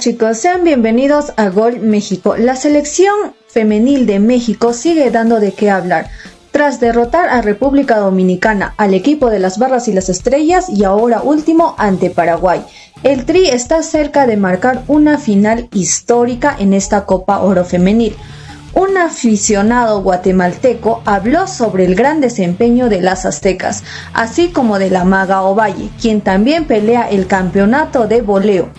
chicos? Sean bienvenidos a Gol México. La selección femenil de México sigue dando de qué hablar. Tras derrotar a República Dominicana, al equipo de las barras y las estrellas y ahora último ante Paraguay. El Tri está cerca de marcar una final histórica en esta Copa Oro Femenil. Un aficionado guatemalteco habló sobre el gran desempeño de las aztecas, así como de la maga Ovalle, quien también pelea el campeonato de voleo.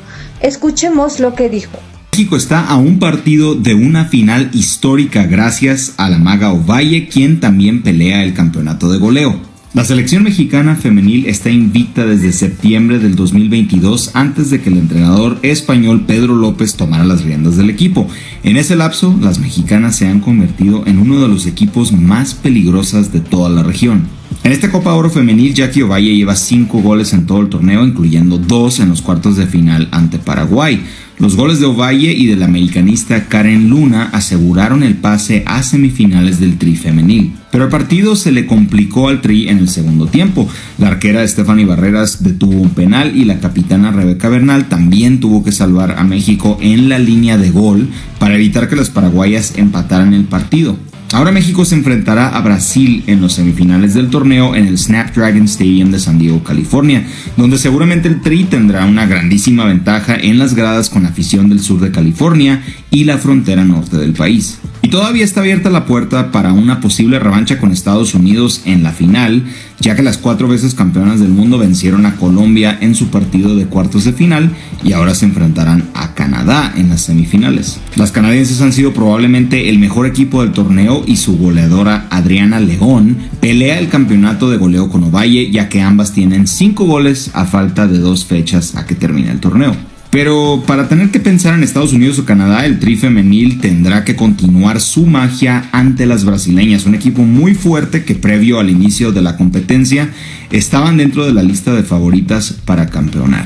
Escuchemos lo que dijo. México está a un partido de una final histórica gracias a la maga Ovalle, quien también pelea el campeonato de goleo. La selección mexicana femenil está invicta desde septiembre del 2022 antes de que el entrenador español Pedro López tomara las riendas del equipo. En ese lapso, las mexicanas se han convertido en uno de los equipos más peligrosos de toda la región. En esta Copa Oro Femenil, Jackie Ovalle lleva 5 goles en todo el torneo, incluyendo 2 en los cuartos de final ante Paraguay. Los goles de Ovalle y de la americanista Karen Luna aseguraron el pase a semifinales del Tri femenil. Pero el partido se le complicó al Tri en el segundo tiempo. La arquera Stephanie Barreras detuvo un penal y la capitana Rebeca Bernal también tuvo que salvar a México en la línea de gol para evitar que las paraguayas empataran el partido. Ahora México se enfrentará a Brasil en los semifinales del torneo en el Snapdragon Stadium de San Diego, California, donde seguramente el Tri tendrá una grandísima ventaja en las gradas con afición del sur de California y la frontera norte del país. Todavía está abierta la puerta para una posible revancha con Estados Unidos en la final, ya que las cuatro veces campeonas del mundo vencieron a Colombia en su partido de cuartos de final y ahora se enfrentarán a Canadá en las semifinales. Las canadienses han sido probablemente el mejor equipo del torneo y su goleadora Adriana León pelea el campeonato de goleo con Ovalle, ya que ambas tienen cinco goles a falta de dos fechas a que termine el torneo. Pero para tener que pensar en Estados Unidos o Canadá, el Tri femenil tendrá que continuar su magia ante las brasileñas, un equipo muy fuerte que previo al inicio de la competencia estaban dentro de la lista de favoritas para campeonar.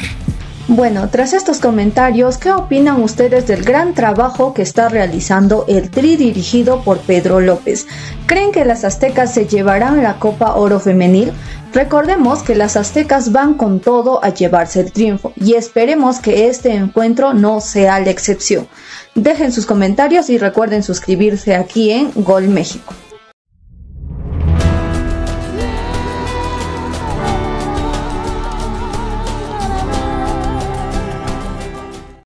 Bueno, tras estos comentarios, ¿qué opinan ustedes del gran trabajo que está realizando el Tri dirigido por Pedro López? ¿Creen que las aztecas se llevarán la Copa Oro Femenil? Recordemos que las aztecas van con todo a llevarse el triunfo y esperemos que este encuentro no sea la excepción. Dejen sus comentarios y recuerden suscribirse aquí en Gol México.